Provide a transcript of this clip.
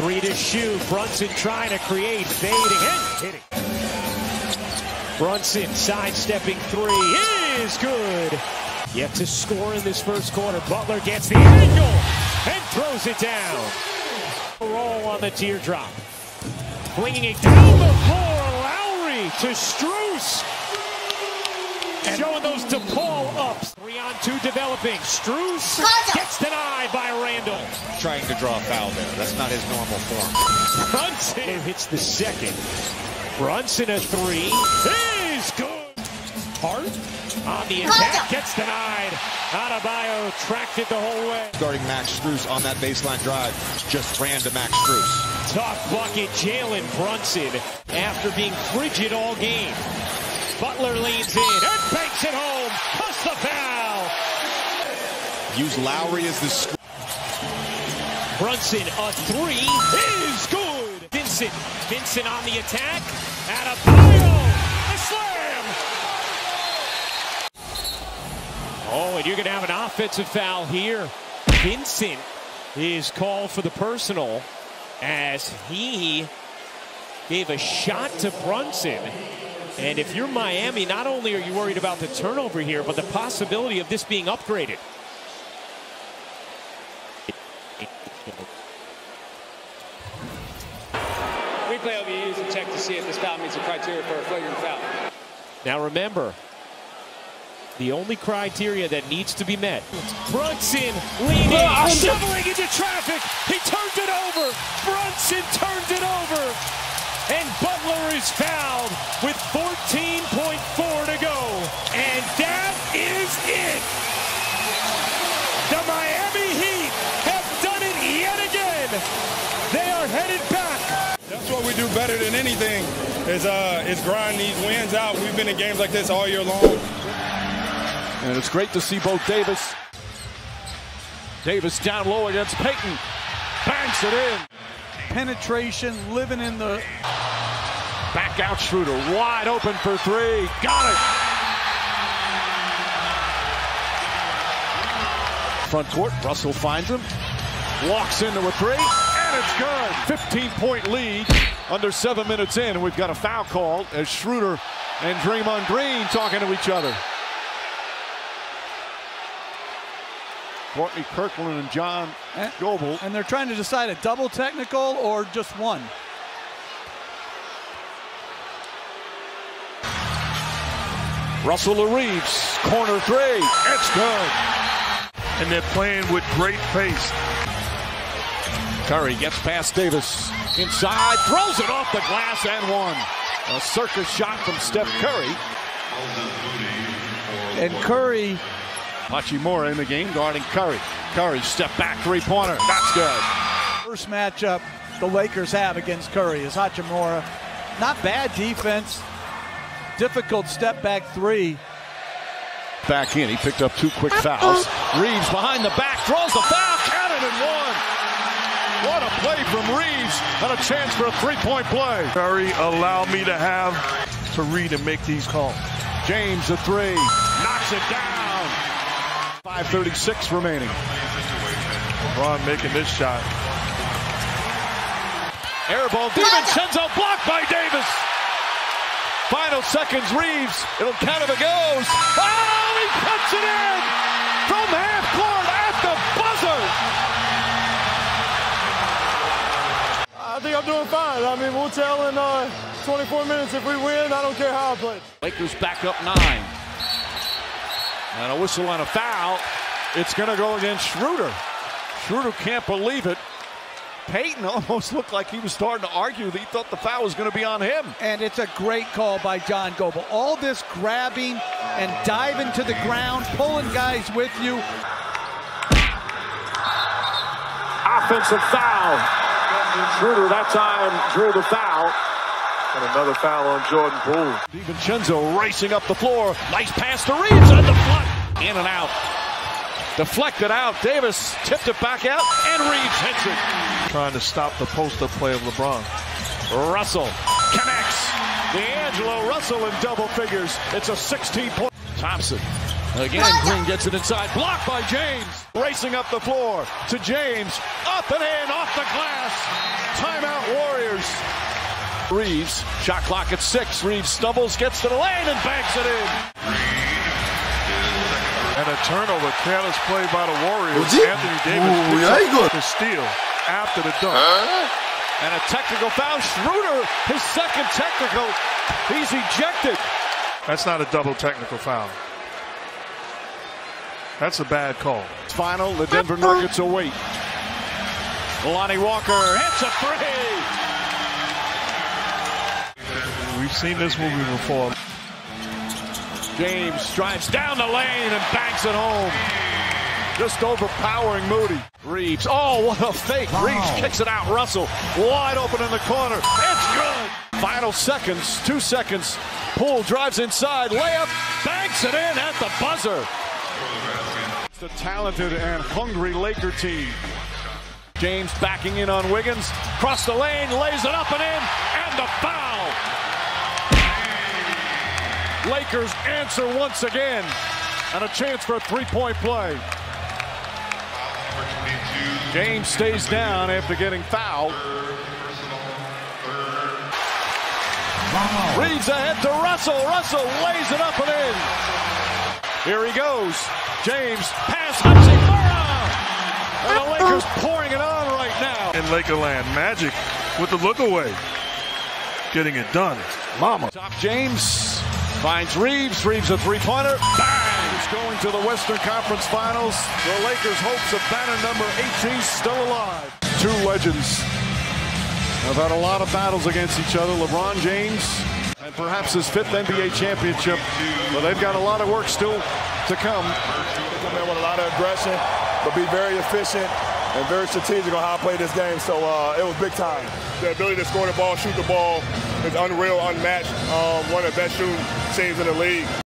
Three to shoot. Brunson trying to create, fading and hitting. Brunson sidestepping three is good. Yet to score in this first quarter. Butler gets the angle and throws it down. Roll on the teardrop. Flinging it down the floor. Lowry to Strus. Showing those DePaul ups. Three on two developing. Strus gets denied by Randall. Trying to draw a foul there. That's not his normal form. Brunson hits the second. Brunson a three is good. Hart on the attack gets denied. Adebayo tracked it the whole way. Starting Max Strus on that baseline drive just ran to Max Strus. Tough bucket, Jalen Brunson after being frigid all game. Butler leans in and banks it home. Plus the foul. Use Lowry as the screen. Brunson a three is good. Vincent, Vincent on the attack. Adebayo, a slam. Oh, and you're going to have an offensive foul here. Vincent is called for the personal as he gave a shot to Brunson. And if you're Miami, not only are you worried about the turnover here, but the possibility of this being upgraded. Replay will be used to check to see if this foul meets the criteria for a flagrant foul. Now remember, the only criteria that needs to be met. Brunson leaning, ah, shoveling into traffic. He turns it over. Brunson turns it over. And Butler is fouled with 14.4 to go. And that is it. The Miami Heat have done it yet again. They are headed back. That's what we do better than anything is uh is grind these wins out. We've been in games like this all year long. And it's great to see both Davis. Davis down low against Payton. Banks it in. Penetration, living in the Back out Schroeder, wide open for three. Got it. Front court, Russell finds him. Walks into a three, and it's good. 15-point lead under seven minutes in, and we've got a foul call as Schroeder and Draymond Green talking to each other. Courtney Kirkland and John and, Goble. and they're trying to decide a double technical or just one. Russell Reeves, corner three. It's good. And they're playing with great pace. Curry gets past Davis. Inside, throws it off the glass and one. A circus shot from Steph Curry. And Curry. Hachimura in the game guarding Curry. Curry step back three pointer. That's good. First matchup the Lakers have against Curry is Hachimura. Not bad defense. Difficult step back three. Back in. He picked up two quick fouls. Reeves behind the back throws the foul. Counted and one. What a play from Reeves and a chance for a three-point play. Curry allow me to have to read and make these calls. James a three. Knocks it down. 5.36 remaining. LeBron making this shot. Air ball. DiVincenzo blocked by Davis. Final seconds, Reeves. It'll count if it goes. Oh, he puts it in from half court I'm doing fine. I mean, we'll tell in uh, 24 minutes if we win. I don't care how I play. Lakers back up nine. And a whistle on a foul. It's going to go against Schroeder. Schroeder can't believe it. Payton almost looked like he was starting to argue that he thought the foul was going to be on him. And it's a great call by John Goble. All this grabbing and diving to the ground, pulling guys with you. Offensive foul. Schroeder that time drew the foul. And another foul on Jordan Poole. DiVincenzo racing up the floor. Nice pass to Reeves and deflect. In and out. Deflected out. Davis tipped it back out, and Reeves hits it. Trying to stop the post-up play of LeBron. Russell connects. D'Angelo Russell in double figures. It's a 16 point. Thompson Again, Green gets it inside. Blocked by James. Racing up the floor to James. Up and in, off the glass. Timeout Warriors. Reeves, shot clock at six. Reeves stumbles, gets to the lane, and banks it in. And a turnover, careless play by the Warriors. Anthony Davis Ooh, yeah, the steal after the dunk. Huh? And a technical foul. Schroeder, his second technical. He's ejected. That's not a double technical foul. That's a bad call. Final, the Denver Nuggets await. Lonnie Walker hits a three. We've seen this movie before. James drives down the lane and banks it home. Just overpowering Moody. Reeves. Oh, what a fake. Reeves kicks it out. Russell wide open in the corner. It's good. Final seconds, two seconds. Poole drives inside. Layup. Banks it in at the buzzer. The talented and hungry Laker team. James backing in on Wiggins. Cross the lane, lays it up and in, and the foul. Lakers answer once again, and a chance for a three-point play. James stays down after getting fouled. Reeves ahead to Russell. Russell lays it up and in. Here he goes. James pass Hachimura. And the Lakers pouring it on right now. In Lakerland, Magic with the look away. Getting it done. Mama. Top James finds Reeves. Reeves a three-pointer. Bang! He's going to the Western Conference Finals. The Lakers' hopes of banner number 18 still alive. Two legends have had a lot of battles against each other. LeBron James and perhaps his fifth NBA championship. But they've got a lot of work still to come. Come in with a lot of aggression, but be very efficient and very strategic on how I play this game. So uh, it was big time. The ability to score the ball, shoot the ball is unreal, unmatched. Um, one of the best shooting teams in the league.